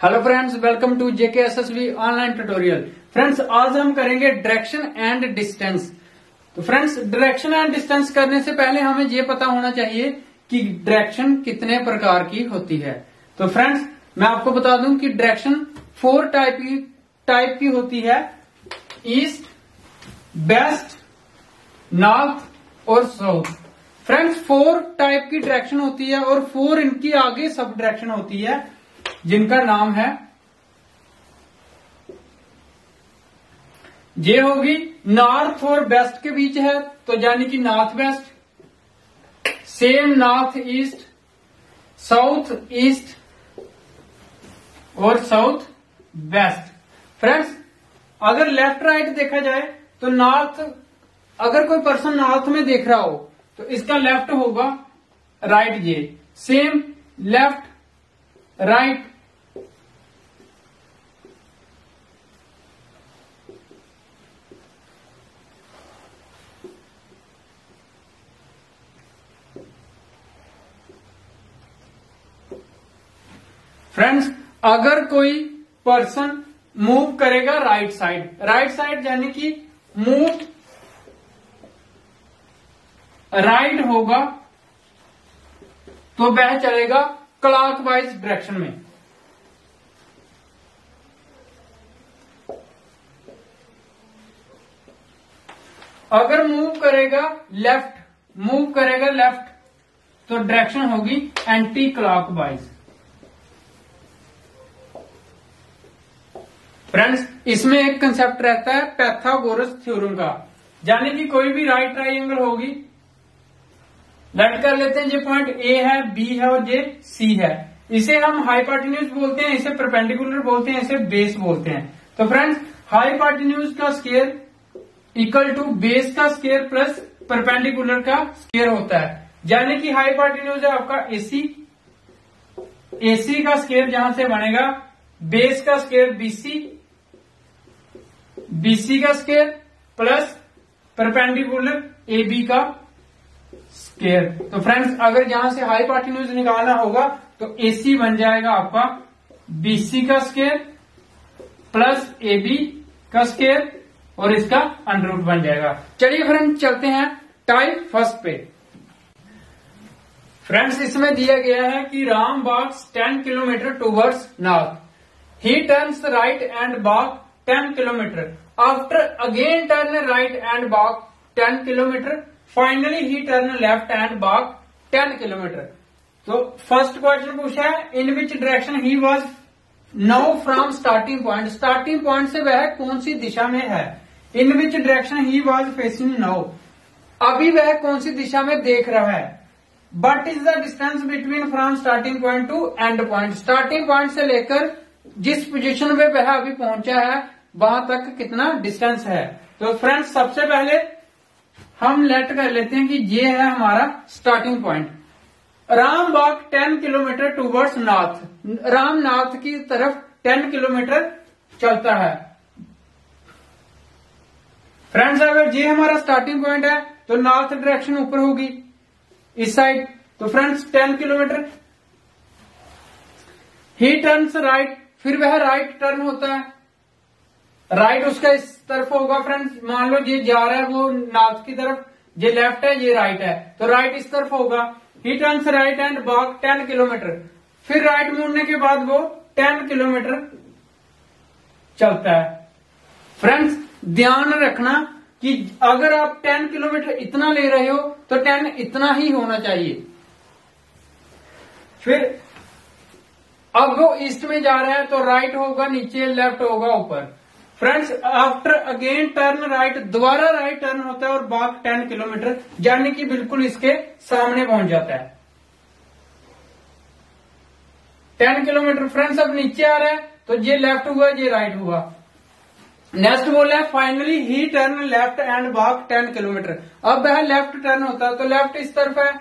Hello friends welcome to J K S S V online tutorial friends आज हम करेंगे direction and distance तो friends direction and distance करने से पहले हमें ये पता होना चाहिए कि डायरेक्शन कितने प्रकार की होती है। तो फ्रेंड्स मैं आपको बता दूँ कि डायरेक्शन फोर टाइप की टाइप की होती है। ईस्ट वेस्ट नॉर्थ और साउथ फ्रेंड्स फोर टाइप की डायरेक्शन होती है और फोर इनकी आगे सब डायरेक्शन होती है। जिनका नाम है, ये होगी नॉर्थ और वेस्ट के बीच है तो यानी कि north west, same north east, south east और साउथ वेस्ट। फ्रेंड्स, अगर लेफ़्ट राइट देखा जाए तो नॉर्थ, अगर कोई पर्सन नॉर्थ में देख रहा हो तो इसका लेफ़्ट होगा राइट ये। सेम लेफ़्ट, राइट फ्रेंड्स अगर कोई पर्सन मूव करेगा राइट साइड राइट साइड यानी कि मूव राइट होगा तो वह चलेगा क्लॉकवाइज डायरेक्शन में. अगर मूव करेगा लेफ़्ट मूव करेगा लेफ़्ट तो डायरेक्शन होगी एंटी क्लॉकवाइज फ्रेंड्स इसमें एक कंसेप्ट रहता है पैथागोरस थ्योरम का। यानी कि कोई भी राइट ट्राइंगल होगी लेट कर लेते हैं, ये पॉइंट ए है बी है और ये सी है। इसे हम हाईपार्टिन्यूज बोलते हैं, इसे परपेंडिकुलर बोलते हैं, इसे बेस बोलते हैं। तो फ्रेंड्स हाईपार्टिन्यूज का स्केयर इक्वल टू बेस का स्केयर प्लस परपेंडिकुलर का स्केयर होता है। यानी कि हाईपार्टिन्यूज है आपका एसी एसी का स्केयर जहाँ से बनेगा बेस का स्केयर बीसी बीसी का square plus perpendicular A B का स्केयर तो फ्रेंड्स अगर यहाँ से हाई पार्टिन्यूज निकालना होगा तो एसी बन जाएगा आपका बीसी का स्केयर प्लस ए बी का स्केयर और इसका अंडरूट बन जाएगा. चलिए फ्रेंड्स चलते हैं टाइप फ़र्स्ट पे. फ्रेंड्स इसमें दिया गया है कि राम बाग 10 kilometre towards north he turns right and Bagh 10 kilometre after again turn right and Bagh 10 kilometre finally he turn left and Bagh 10 kilometre तो फ़र्स्ट क्वेश्चन पूछा है in which direction he was now from starting point starting point से वह कौन सी दिशा में है? In which direction he was facing now अभी वह कौन सी दिशा में देख रहा है? But is the distance between from starting point to end point starting point से लेकर जिस पोजीशन में वह अभी पहुँचा है वहाँ तक कितना डिस्टेंस है। तो फ्रेंड्स सबसे पहले हम लेट कर लेते हैं कि ये है हमारा starting point Rambagh 10 kilometre towards north Ram north की तरफ़ 10 किलोमीटर चलता है। फ्रेंड्स अगर ये हमारा स्टार्टिंग पॉइंट है तो नॉर्थ डायरेक्शन ऊपर होगी। इस साइड तो friends 10 kilometre. He turns right फिर वह राइट टर्न होता है। राइट उसका इस तरफ़ होगा फ्रेंड्स मान लो ये जा रहा है वो नॉर्थ की तरफ़, ये लेफ़्ट है, ये राइट है। तो राइट इस तरफ़ होगा। He turns right and walk ten kilometre फिर राइट मुड़ने के बाद वो टेन किलोमीटर चलता है। फ्रेंड्स ध्यान रखना कि अगर आप टेन किलोमीटर इतना ले रहे हो तो टेन इतना ही होना चाहिए। फिर अब वो ईस्ट में जा रहा है तो राइट होगा, नीचे लेफ़्ट होगा, ऊपर। Friends after again turn right दोबारा राइट टर्न होता है और बाग टेन किलोमीटर, यानी कि बिल्कुल इसके सामने पहुँच जाता है। टेन किलोमीटर फ्रेंड्स अब नीचे आ रहा है तो ये लेफ़्ट हुआ, ये राइट हुआ। नेक्स्ट बोला है finally he turn left and Bagh ten kilometre. अब वह लेफ़्ट टर्न होता है तो लेफ़्ट इस तरफ़ है,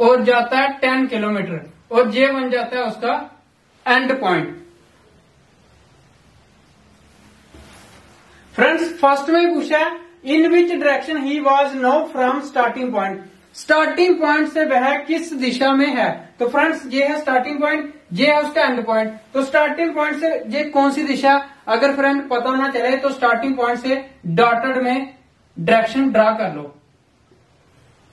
और जाता है टेन किलोमीटर, और ये बन जाता है उसका एंड पॉइंट फ्रेंड्स फ़र्स्ट में पूछा है in which direction he was now from starting point starting point से वह किस दिशा में है? तो फ्रेंड्स ये है स्टार्टिंग पॉइंट ये है उसका एंड पॉइंट तो स्टार्टिंग पॉइंट से ये कौन सी दिशा? अगर फ्रेंड पता ना चले तो स्टार्टिंग पॉइंट से डॉटेड में डायरेक्शन ड्रा कर लो.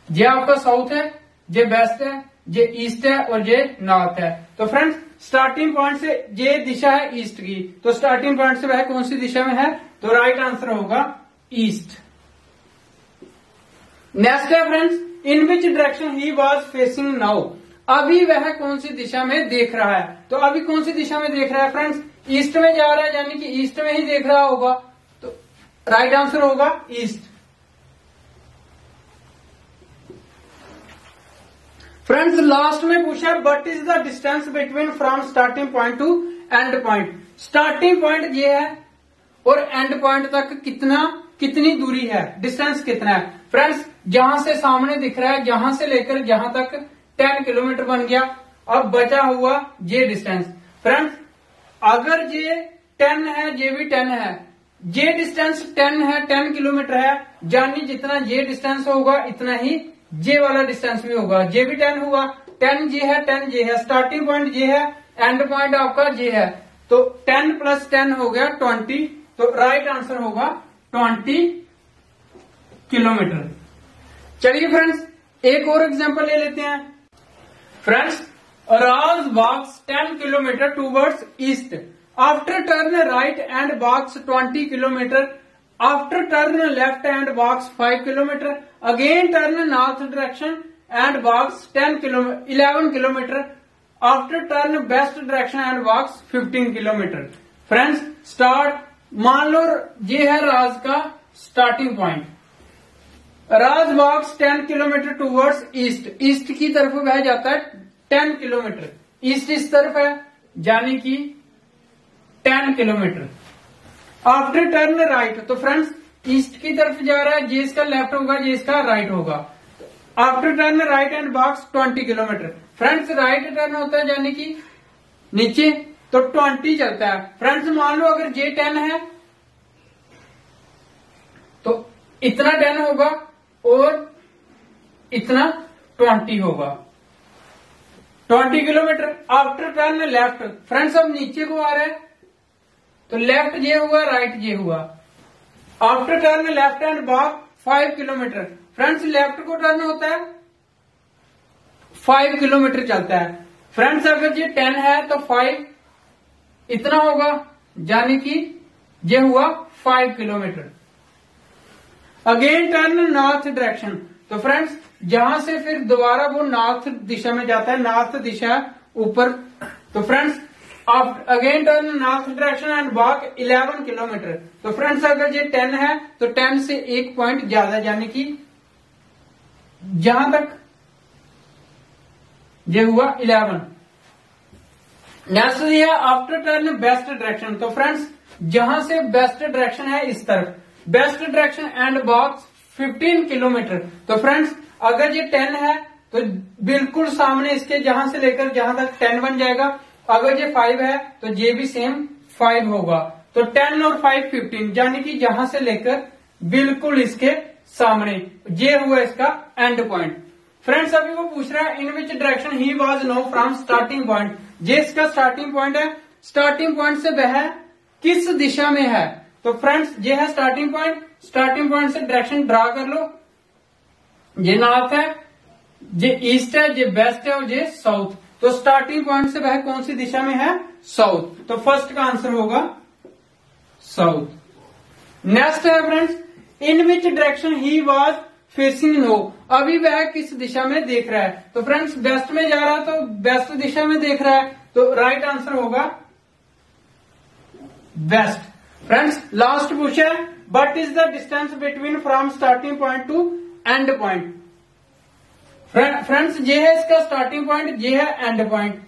ये आपका साउथ है, ये वेस्ट है, ये ईस्ट है और ये नॉर्थ है. तो फ्रेंड्स स्टार्टिंग पॉइंट से ये दिशा है ईस्ट की। तो स्टार्टिंग पॉइंट से वह कौन सी दिशा में है? तो राइट आंसर होगा ईस्ट नेक्स्ट है friends in which direction he was facing now अभी वह कौन सी दिशा में देख रहा है? तो अभी कौन सी दिशा में देख रहा है फ्रेंड्स ईस्ट में जा रहा है, यानी कि ईस्ट में ही देख रहा होगा। तो राइट आंसर होगा ईस्ट फ्रेंड्स लास्ट में पूछा but is the distance between from starting point to end point starting point ये है और एंड पॉइंट तक कितना, कितनी दूरी है? डिस्टेंस कितना है? फ्रेंड्स जहाँ से सामने दिख रहा है, जहाँ से लेकर जहाँ तक टेन किलोमीटर बन गया, अब बचा हुआ ये डिस्टेंस फ्रेंड्स अगर ये टेन है, ये भी टेन है. ये डिस्टेंस टेन है टेन किलोमीटर है, जानी जितना ये डिस्टेंस होगा, इतना ही जे वाला डिस्टेंस भी होगा। जे भी टेन हुआ। टेन जे है टेन जे है। स्टार्टिंग पॉइंट जे है एंड पॉइंट आपका जे है। तो टेन प्लस टेन हो गया ट्वेंटी तो राइट आंसर होगा ट्वेंटी किलोमीटर चलिए फ्रेंड्स एक और एग्जांपल ले लेते हैं। Friends Raj walks ten kilometre towards east after turn right and walks twenty kilometre After turn left and walks 5 km. Again turn north direction and walks 10 km, 11 km. After turn west direction and walks 15 km. Friends start मान लो ये है राज का starting point Raj walks 10 kilometre towards east east की तरफ़ वह जाता है 10 किलोमीटर ईस्ट इस तरफ़ है यानी कि 10 किलोमीटर आफ्टर टर्न राइट तो फ्रेंड्स ईस्ट की तरफ़ जा रहा है जे इसका लेफ़्ट होगा जे इसका राइट होगा। After turn right and walks twenty kilometre friends right turn होता है यानी कि, नीचे तो ट्वेंटी चलता है। फ्रेंड्स मान लो अगर जे टेन है तो इतना टेन होगा और इतना ट्वेंटी होगा। Twenty kilometre after turn left friends अब नीचे को आ रहे हैं। तो लेफ़्ट ये हुआ राइट ये हुआ। After turn left hand walk five kilometre friends left को टर्न होता है फाइव किलोमीटर चलता है। फ्रेंड्स अगर ये टेन है तो फाइव इतना होगा, यानी कि ये हुआ five kilometre again turn north direction तो फ्रेंड्स जहाँ से फिर दोबारा वो नॉर्थ दिशा में जाता है नॉर्थ दिशा ऊपर। तो friends again turn north direction and walk 11 kilometre तो फ्रेंड्स अगर ये 10 है तो 10 से एक पॉइंट ज़्यादा यानी कि जहाँ तक? ये हुआ 11 नेक्स्ट दिया आफ्टर टर्न बेस्ट डायरेक्शन तो फ्रेंड्स जहाँ से बेस्ट डायरेक्शन है इस तरफ़। West direction and walks 15 kilometre तो फ्रेंड्स अगर ये 10 है तो बिल्कुल सामने इसके जहाँ से लेकर जहाँ तक 10 बन जाएगा। अगर ये फाइव है तो ये भी सेम फाइव होगा। तो टेन और फाइव फिफ्टीन यानी कि जहाँ से लेकर बिल्कुल इसके सामने, ये हुआ इसका एंड पॉइंट फ्रेंड्स अभी वो पूछ रहा है in which direction he was now from starting point ये इसका स्टार्टिंग पॉइंट है। स्टार्टिंग पॉइंट से वह किस दिशा में है? तो फ्रेंड्स ये है स्टार्टिंग पॉइंट स्टार्टिंग पॉइंट से डायरेक्शन ड्रा कर लो। ये नॉर्थ है, ये ईस्ट है, ये वेस्ट है और ये साउथ तो स्टार्टिंग पॉइंट से वह कौन सी दिशा में है? साउथ तो फ़र्स्ट का आंसर होगा साउथ नेक्स्ट है friends in which direction he was facing now अभी वह किस दिशा में देख रहा है? तो फ्रेंड्स वेस्ट में जा रहा है तो वेस्ट दिशा में देख रहा है। तो राइट आंसर होगा वेस्ट फ्रेंड्स लास्ट पूछा but is the distance between from starting point to end point friends ये है इसका स्टार्टिंग पॉइंट ये है एंड पॉइंट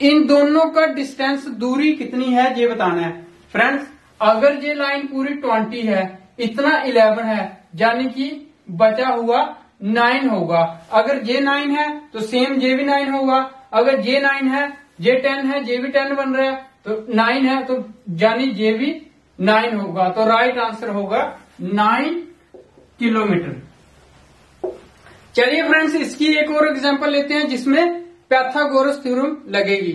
इन दोनों का डिस्टेंस दूरी कितनी है, ये बताना है. फ्रेंड्स अगर ये लाइन पूरी ट्वेंटी है, इतना इलेवन है, यानी कि बचा हुआ नाइन होगा. अगर जे नाइन है तो सेम जे भी नाइन होगा. अगर जे नाइन है जे टेन है जे भी टेन बन रहा है तो नाइन है तो यानी जे भी नाइन होगा. तो राइट आंसर होगा नाइन किलोमीटर चलिए फ्रेंड्स इसकी एक और एग्जांपल लेते हैं जिसमें पैथागोरस थ्योरम लगेगी।